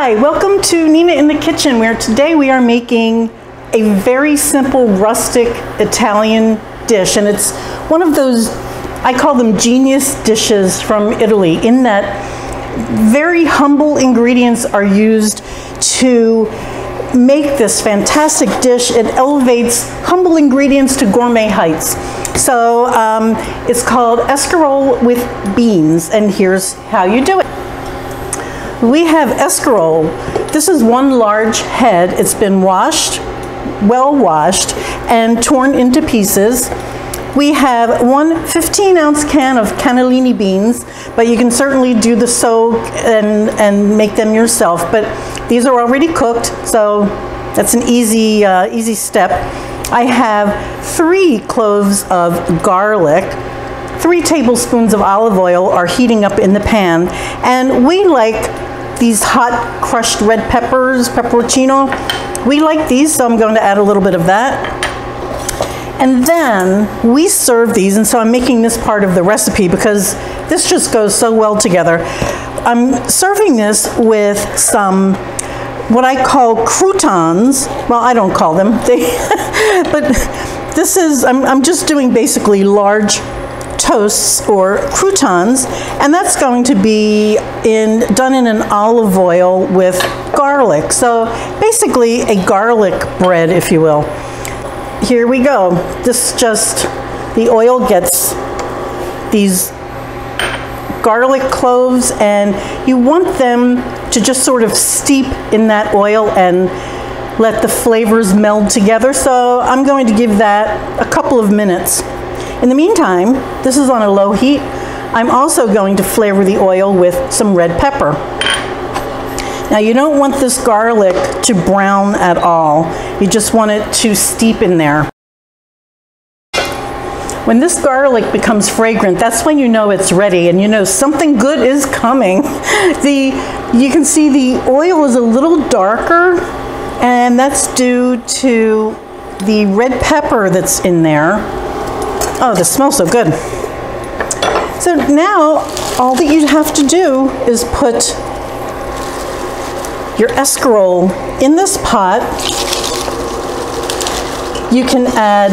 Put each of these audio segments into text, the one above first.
Hi, welcome to Nina in the Kitchen, where today we are making a very simple rustic Italian dish. And it's one of those, I call them genius dishes from Italy, in that very humble ingredients are used to make this fantastic dish. It elevates humble ingredients to gourmet heights. So um, it's called escarole with beans, and here's how you do it. We have escarole. This is one large head. It's been washed, well washed, and torn into pieces. We have one 15 ounce can of cannellini beans, but you can certainly do the soak and, and make them yourself. But these are already cooked, so that's an easy, uh, easy step. I have three cloves of garlic, three tablespoons of olive oil are heating up in the pan, and we like these hot crushed red peppers, pepperoncino. We like these, so I'm going to add a little bit of that. And then we serve these, and so I'm making this part of the recipe because this just goes so well together. I'm serving this with some what I call croutons. Well, I don't call them, they, but this is, I'm, I'm just doing basically large toasts or croutons, and that's going to be in done in an olive oil with garlic. So basically a garlic bread, if you will. Here we go. This just, the oil gets these garlic cloves and you want them to just sort of steep in that oil and let the flavors meld together. So I'm going to give that a couple of minutes. In the meantime, this is on a low heat. I'm also going to flavor the oil with some red pepper. Now you don't want this garlic to brown at all. You just want it to steep in there. When this garlic becomes fragrant, that's when you know it's ready and you know something good is coming. The, you can see the oil is a little darker and that's due to the red pepper that's in there. Oh, this smells so good. So now all that you have to do is put your escarole in this pot. You can add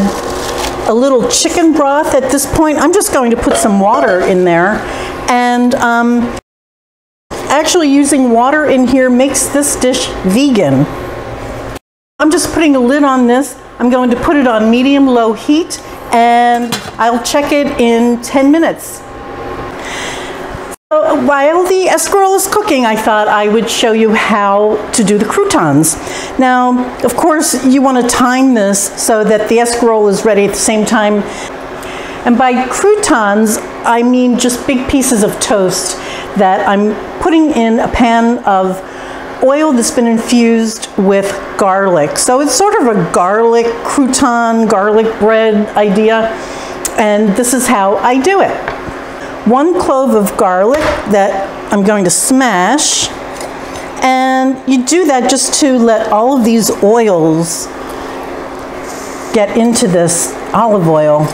a little chicken broth at this point. I'm just going to put some water in there. And um, actually using water in here makes this dish vegan. I'm just putting a lid on this. I'm going to put it on medium-low heat and I'll check it in 10 minutes. So while the escarole is cooking, I thought I would show you how to do the croutons. Now, of course, you want to time this so that the escarole is ready at the same time. And by croutons, I mean just big pieces of toast that I'm putting in a pan of oil that's been infused with garlic. So it's sort of a garlic crouton, garlic bread idea. And this is how I do it. One clove of garlic that I'm going to smash. And you do that just to let all of these oils get into this olive oil,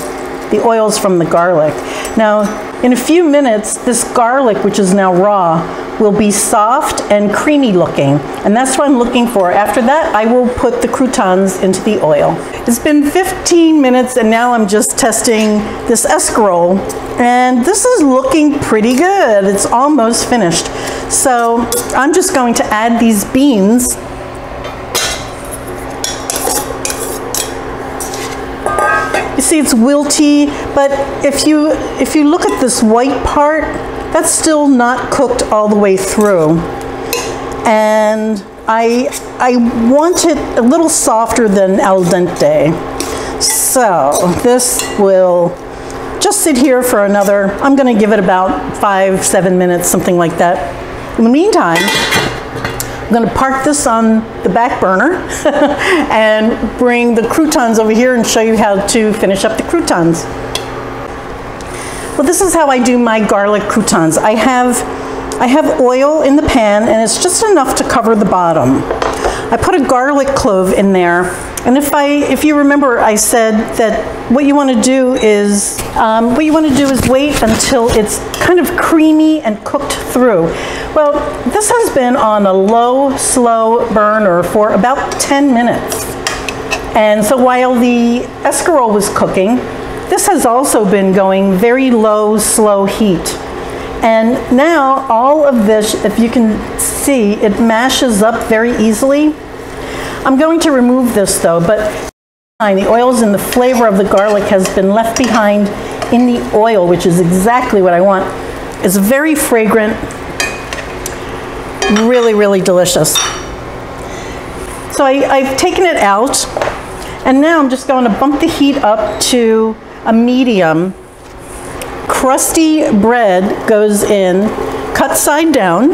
the oils from the garlic. Now, in a few minutes, this garlic, which is now raw, will be soft and creamy looking. And that's what I'm looking for. After that, I will put the croutons into the oil. It's been 15 minutes and now I'm just testing this escarole. And this is looking pretty good. It's almost finished. So I'm just going to add these beans it's wilty, but if you, if you look at this white part, that's still not cooked all the way through. And I, I want it a little softer than al dente. So this will just sit here for another, I'm gonna give it about five, seven minutes, something like that. In the meantime, I'm gonna park this on the back burner and bring the croutons over here and show you how to finish up the croutons. Well, this is how I do my garlic croutons. I have, I have oil in the pan and it's just enough to cover the bottom. I put a garlic clove in there And if I, if you remember, I said that what you want to do is, um, what you want to do is wait until it's kind of creamy and cooked through. Well, this has been on a low, slow burner for about 10 minutes. And so while the escarole was cooking, this has also been going very low, slow heat. And now all of this, if you can see, it mashes up very easily. I'm going to remove this though, but the oils and the flavor of the garlic has been left behind in the oil, which is exactly what I want. It's very fragrant, really, really delicious. So I, have taken it out, and now I'm just going to bump the heat up to a medium. Crusty bread goes in, cut side down.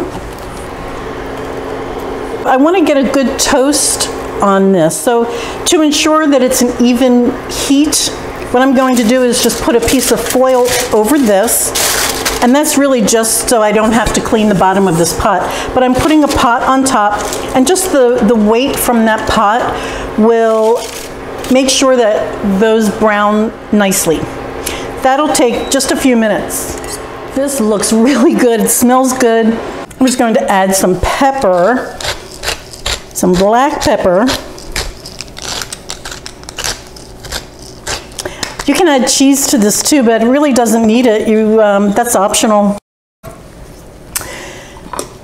I want to get a good toast on this. So to ensure that it's an even heat, what I'm going to do is just put a piece of foil over this. And that's really just so I don't have to clean the bottom of this pot. But I'm putting a pot on top and just the, the weight from that pot will make sure that those brown nicely. That'll take just a few minutes. This looks really good, it smells good. I'm just going to add some pepper some black pepper. You can add cheese to this too, but it really doesn't need it. You, um, that's optional.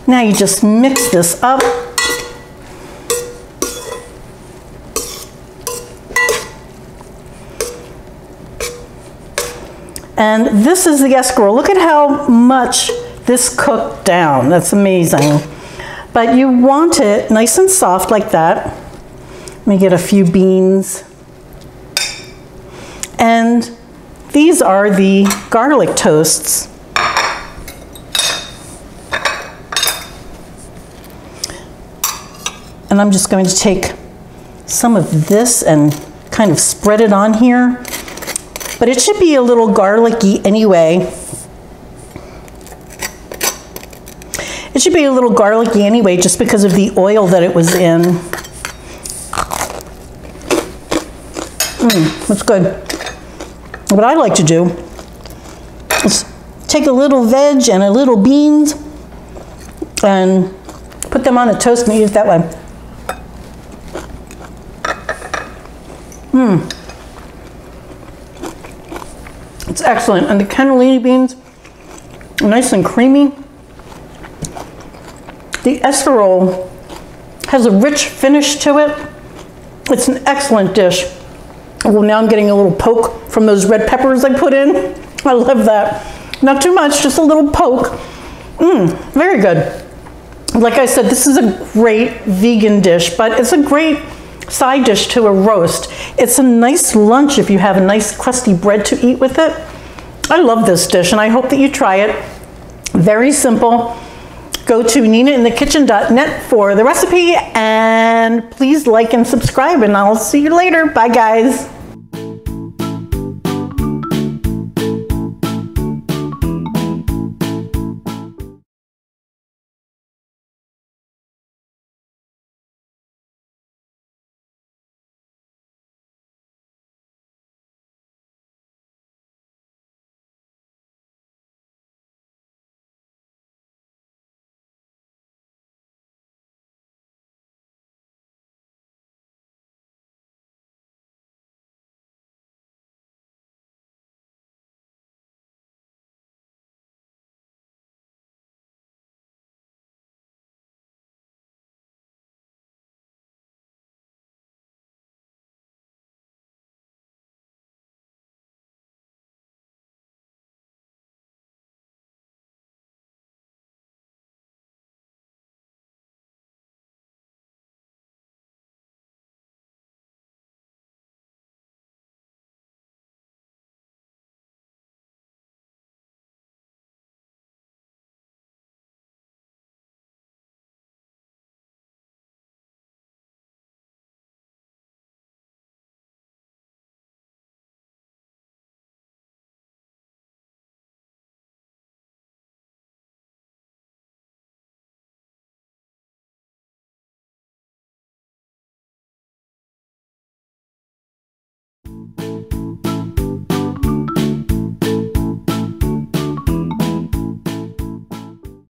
Now you just mix this up. And this is the escarole. Look at how much this cooked down. That's amazing. But you want it nice and soft like that. Let me get a few beans. And these are the garlic toasts. And I'm just going to take some of this and kind of spread it on here. But it should be a little garlicky anyway. It should be a little garlicky anyway, just because of the oil that it was in. Mmm, that's good. What I like to do is take a little veg and a little beans and put them on a toast and eat it that way. Mmm. It's excellent. And the cannellini beans, nice and creamy. The escarole has a rich finish to it. It's an excellent dish. Well, now I'm getting a little poke from those red peppers I put in. I love that. Not too much, just a little poke. Mmm, very good. Like I said, this is a great vegan dish, but it's a great side dish to a roast. It's a nice lunch if you have a nice crusty bread to eat with it. I love this dish and I hope that you try it. Very simple. Go to ninainthekitchen.net for the recipe and please like and subscribe and I'll see you later. Bye guys.